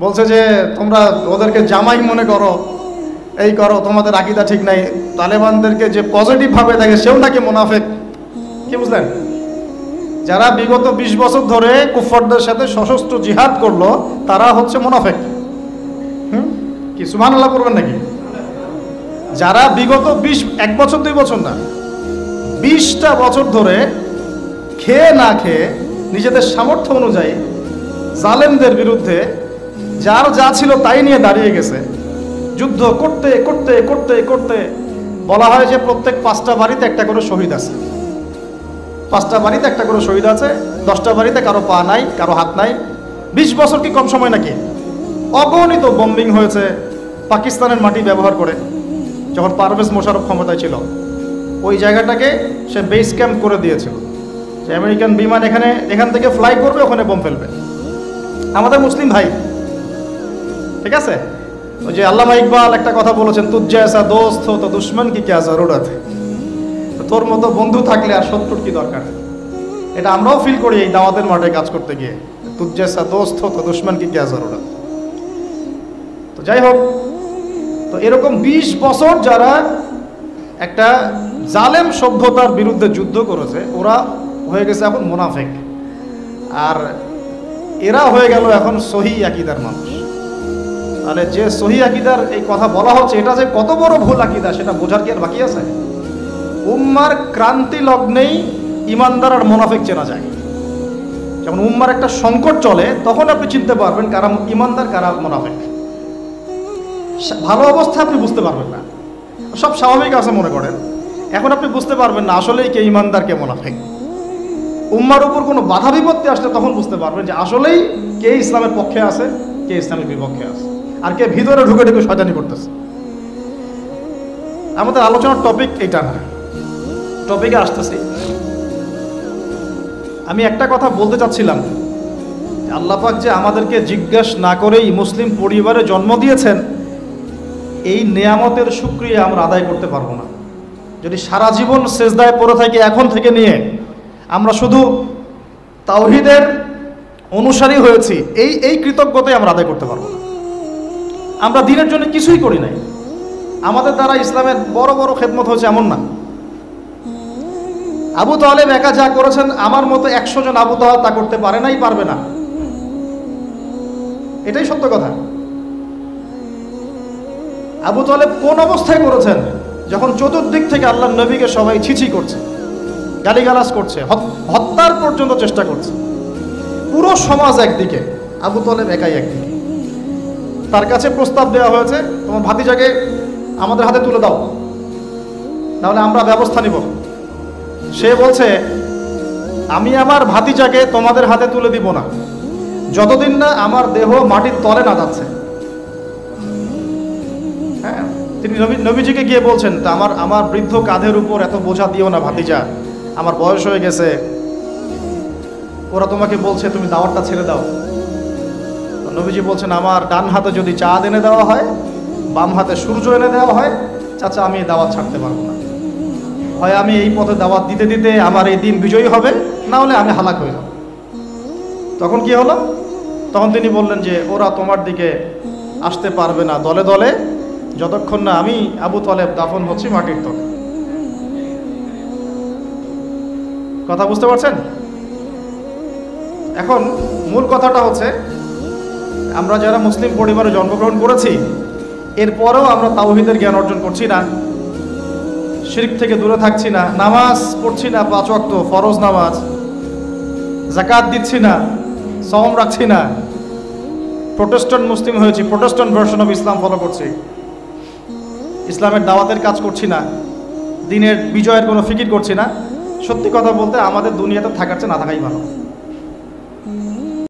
বলছে যে, তোমরা ওদেরকে জামাই মনে করো। এই করো, তোমাদের আকিদা ঠিক নাই। তালেবানদেরকে যে পজিটিভভাবে দেখে, সেও নাকি মুনাফেক। কি বুঝলেন? যারা বিগত ২০ বছর ধরে কুফরদের সাথে সশস্ত্র জিহাদ করল, তারা হচ্ছে মুনাফেক। হুম? কি সুমান আল্লাহ করবেন নাকি? যারা বিগত বিশ, এক বছর, দুই বছর না, বিশটা বছর ধরে খেয়ে না খেয়ে নিজেদের সামর্থ্য অনুযায়ী জালেমদের বিরুদ্ধে যার যা ছিল তাই নিয়ে দাঁড়িয়ে গেছে। যুদ্ধ করতে করতে করতে করতে বলা হয় যে প্রত্যেক পাঁচটা বাড়িতে একটা করে শহীদ আছে। পাঁচটা বাড়িতে একটা করে শহীদ আছে, দশটা বাড়িতে কারও পা নাই, কারও হাত নাই। বিশ বছর কি কম সময় নাকি? অগণিত বম্বিং হয়েছে পাকিস্তানের মাটি ব্যবহার করে, যখন পারভেজ মোশারফ ক্ষমতায় ছিল। ওই জায়গাটাকে সে বেস ক্যাম্প করে দিয়েছিল। যে আমেরিকান বিমান এখানে, এখান থেকে ফ্লাই করবে, ওখানে বোম ফেলবে। আমাদের মুসলিম ভাই ঠিক আছে? ওই যে আল্লামা ইকবাল একটা কথা বলেছেন তুজ্জা এসা দোস্ত তো দুশ্মন কি জরুরত? है? তোর মতো বন্ধু থাকলে আর শত্রুর কি দরকার? এটা আমরাও ফিল করি এই দাওয়াতের মাঠে কাজ করতে গিয়ে তুজ্জা এসা দোস্ত তো দুশ্মন কি ক্যা জরুরত? তো যাই হোক, তো এরকম ২০ বছর যারা একটা জালেম সভ্যতার বিরুদ্ধে যুদ্ধ করেছে, ওরা হয়ে গেছে এখন মোনাফেক। আর এরা হয়ে গেল এখন সহি আকিদার মানুষ। তাহলে যে সহি আকিদার এই কথা বলা হচ্ছে, এটা যে কত বড় ভুল আকিদা, সেটা বোঝার কি আর বাকি আছে? উম্মার ক্রান্তি লগ্নেই ইমানদার আর মোনাফেক চেনা যায়। যেমন উম্মার একটা সংকট চলে, তখন আপনি চিনতে পারবেন কারা ইমানদার, কারা মোনাফেক। ভালো অবস্থা আপনি বুঝতে পারবেন না। সব স্বাভাবিক আছে মনে করেন। এখন আপনি বুঝতে পারবেন না আসলেই কে ইমানদার, কে মোনাফেক। উম্মার উপর কোনো বাধা বিপত্তি আসলে তখন বুঝতে পারবেন যে আসলেই কে ইসলামের পক্ষে আছে, কে ইসলামের বিপক্ষে আছে। আর কে ভিতরে ঢুকে ঢুকে শয়তানি করতেছে। আমাদের আলোচনার টপিক এটা না। টপিকে আসতেছি। আমি একটা কথা বলতে চাচ্ছিলাম। আল্লাপাক যে আমাদেরকে জিজ্ঞাসা না করেই মুসলিম পরিবারে জন্ম দিয়েছেন, এই নেয়ামতের সুক্রিয়া আমরা আদায় করতে পারব না। যদি সারা জীবন সেজদায় পড়ে থাকি এখন থেকে নিয়ে, আমরা শুধু তাওহিদের অনুসারী হয়েছি, এই এই কৃতজ্ঞতাই আমরা আদায় করতে পারব না। আমরা দিনের জন্য কিছুই করি নাই। আমাদের দ্বারা ইসলামের বড় বড় খেদমত হয়েছে এমন না। আবু তালেব একা যা করেছেন, আমার মতো একশো জন আবু তাহা তা করতে পারে নাই, পারবে না। এটাই সত্য কথা। আবু তালেব কোন অবস্থায় করেছেন? যখন চতুর্দিক থেকে আল্লাহ নবীকে সবাই ছিছি করছে, গালিগালাজ করছে, হত- হত্যার পর্যন্ত চেষ্টা করছে। পুরো সমাজ একদিকে, আবু তালেব একাই একদিকে। তার কাছে প্রস্তাব দেওয়া হয়েছে, তোমার ভাতিজাকে আমাদের হাতে তুলে দাও। তাহলে আমরা ব্যবস্থা নিব। সে বলছে, আমি আমার ভাতিজাকে তোমাদের হাতে তুলে দিব না। যতদিন না আমার দেহ মাটির তলে না যাচ্ছে। হ্যাঁ তিনি নবী, নবীজিকে গিয়ে বলছেন, তা আমার আমার বৃদ্ধ কাঁধের উপর এত বোঝা দিও না ভাতিজা। আমার বয়স হয়ে গেছে। ওরা তোমাকে বলছে, তুমি দাওয়ারটা ছেড়ে দাও। নবীজি বলছেন, আমার ডান হাতে যদি চাঁদ এনে দেওয়া হয়, বাম হাতে সূর্য এনে দেওয়া হয়, চাচা, আমি দাওয়াত ছাড়তে পারব না। হয় আমি এই পথে দাওয়াত দিতে দিতে আমার এই দিন বিজয়ী হবে, না হলে আমি হালাক হয়ে যাব। তখন কি হলো? তখন তিনি বললেন যে, ওরা তোমার দিকে আসতে পারবে না দলে দলে, যতক্ষণ না আমি আবু তলেব দাফন হচ্ছি মাটির তলে। কথা বুঝতে পারছেন? এখন মূল কথাটা হচ্ছে আমরা যারা মুসলিম পরিবারে জন্মগ্রহণ করেছি, এরপরেও আমরা তাওহিদের জ্ঞান অর্জন করছি না, শিরিক থেকে দূরে থাকছি না, নামাজ পড়ছি না পাঁচ ফরজ নামাজ জাকাত দিচ্ছি না সম রাখছি না। প্রোটেস্ট্যান্ট মুসলিম হয়েছি, Protestant version of Islam follow করছি। ইসলামের দাওয়াতের কাজ করছি না, দিনের বিজয়ের কোনো ফিকির করছি না। সত্যি কথা বলতে আমাদের দুনিয়াতে থাকার চেয়ে না থাকাই ভালো।